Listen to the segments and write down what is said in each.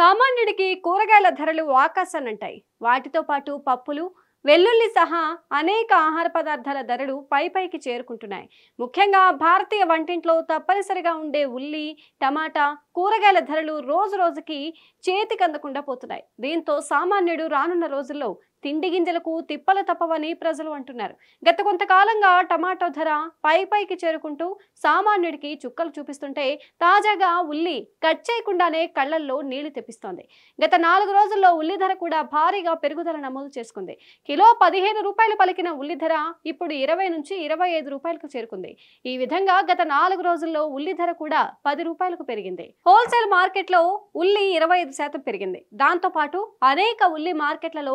సామాన్యుడికి కూరగాయల ధరలు ఆకాశానంటాయి వాటితో పాటు పప్పులు వెల్లుల్లి సహా అనేక ఆహార పదార్థాల ధరలు పైపైకి చేరుకుంటున్నాయి. ముఖ్యంగా భారతీయ వంటింట్లో తప్పనిసరిగా ఉండే ఉల్లి టమాటా కూరగాయల ధరలు రోజు రోజుకి చేతికి అందకుండా పోతున్నాయి. దీంతో సామాన్యుడు రానున్న రోజుల్లో తిండి గింజలకు తిప్పలు తప్పవని ప్రజలు అంటున్నారు. గత కొంతకాలంగా టమాటో ధర పై పైకి చేరుకుంటూ సామాన్యుడికి చుక్కలు చూపిస్తుంటే తాజాగా ఉల్లి కట్ చేయకుండానే కళ్ళల్లో నీళ్ళు తెప్పిస్తోంది. గత నాలుగు రోజుల్లో ఉల్లి ధర కూడా భారీగా పెరుగుదల నమోదు చేసుకుంది. కిలో పదిహేను రూపాయలు పలికిన ఉల్లి ధర ఇప్పుడు ఇరవై నుంచి ఇరవై ఐదు రూపాయలకు చేరుకుంది. ఈ విధంగా గత నాలుగు రోజుల్లో ఉల్లి ధర కూడా పది రూపాయలకు పెరిగింది. హోల్సేల్ మార్కెట్లో ఉల్లి ఇరవై ఐదు శాతం పెరిగింది. దాంతోపాటు అనేక ఉల్లి మార్కెట్లలో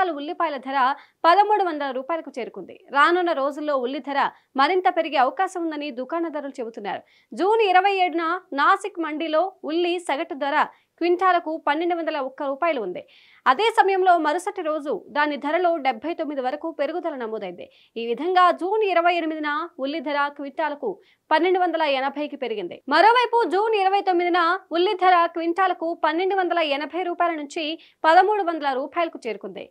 క్వింటాలు ఉల్లిపాయల ధర పదమూడు వందల రూపాయలకు చేరుకుంది. రానున్న రోజుల్లో ఉల్లి ధర మరింత పెరిగే అవకాశం ఉందని దుకాణదారులు చెబుతున్నారు. జూన్ ఇరవై ఏడున నాసిక్ మండీలో ఉల్లి సగటు ధర క్వింటాలకు పన్నెండు వందల ఒక్క రూపాయలు ఉంది. అదే సమయంలో మరుసటి రోజు దాని ధరలో డెబ్బై తొమ్మిది వరకు పెరుగుదల నమోదైంది. ఈ విధంగా జూన్ ఇరవై ఎనిమిదిన ఉల్లి ధర క్వింటాలకు పన్నెండు వందల ఎనభైకి పెరిగింది. మరోవైపు జూన్ ఇరవై తొమ్మిదిన ఉల్లి ధర క్వింటాలకు పన్నెండు వందల ఎనభై రూపాయల నుంచి పదమూడు వందల రూపాయలకు చేరుకుంది.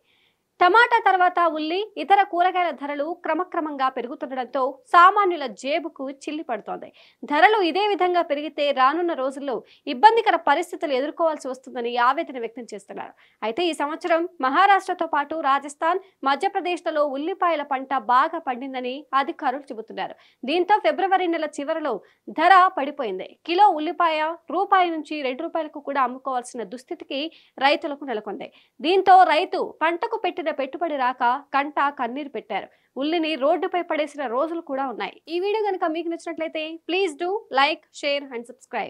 టమాటా తర్వాత ఉల్లి ఇతర కూరగాయల ధరలు క్రమక్రమంగా పెరుగుతుండటంతో సామాన్యుల జేబుకు చిల్లి పడుతోంది. ధరలు ఇదే విధంగా పెరిగితే రానున్న రోజుల్లో ఇబ్బందికర పరిస్థితులు ఎదుర్కోవాల్సి వస్తుందని ఆవేదన వ్యక్తం చేస్తున్నారు. అయితే ఈ సంవత్సరం మహారాష్ట్రతో పాటు రాజస్థాన్ మధ్యప్రదేశ్లలో ఉల్లిపాయల పంట బాగా పండిందని అధికారులు చెబుతున్నారు. దీంతో ఫిబ్రవరి నెల చివరిలో ధర పడిపోయింది. కిలో ఉల్లిపాయ రూపాయి నుంచి రెండు రూపాయలకు కూడా అమ్ముకోవాల్సిన దుస్థితికి రైతులకు నెలకొంది. దీంతో రైతు పంటకు పెట్టిన పెట్టిన పెట్టుబడి రాక కంట కన్నీరు పెట్టారు. ఉల్లిని రోడ్డుపై పడేసిన రోజులు కూడా ఉన్నాయి. ఈ వీడియో కనుక మీకు నచ్చినట్లయితే please do like share and subscribe.